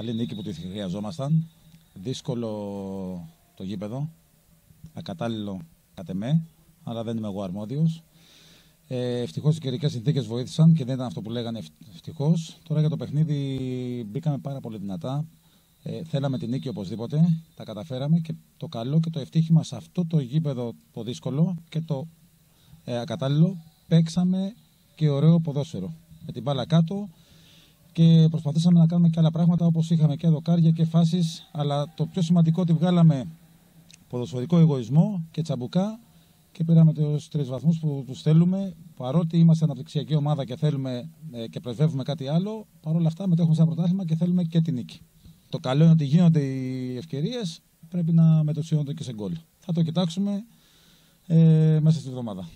Καλή νίκη που τη χρειαζόμασταν. Δύσκολο το γήπεδο. Ακατάλληλο κατ' εμέ, αλλά δεν είμαι εγώ αρμόδιος. Ε, Ευτυχώς οι καιρικές συνθήκες βοήθησαν και δεν ήταν αυτό που λέγανε ευτυχώς. Τώρα για το παιχνίδι μπήκαμε πάρα πολύ δυνατά. Ε, θέλαμε την νίκη οπωσδήποτε. Τα καταφέραμε και το καλό και το ευτύχημα σε αυτό το γήπεδο το δύσκολο και το ε, ακατάλληλο παίξαμε και ωραίο ποδόσφαιρο. Με την μπάλα κάτω και προσπαθήσαμε να κάνουμε και άλλα πράγματα όπως είχαμε και δοκάρια και φάσεις αλλά το πιο σημαντικό ότι βγάλαμε ποδοσφαιρικό εγωισμό και τσαμπουκά και πήραμε τους τρεις βαθμούς που τους θέλουμε. Παρότι είμαστε αναπτυξιακή ομάδα και θέλουμε ε, και πρεσβεύουμε κάτι άλλο, παρόλα αυτά μετέχουμε σε ένα πρωτάθλημα και θέλουμε και την νίκη. Το καλό είναι ότι γίνονται οι ευκαιρίες, πρέπει να μετωσιώνονται και σε γκολ. Θα το κοιτάξουμε ε, μέσα στη εβδομάδα.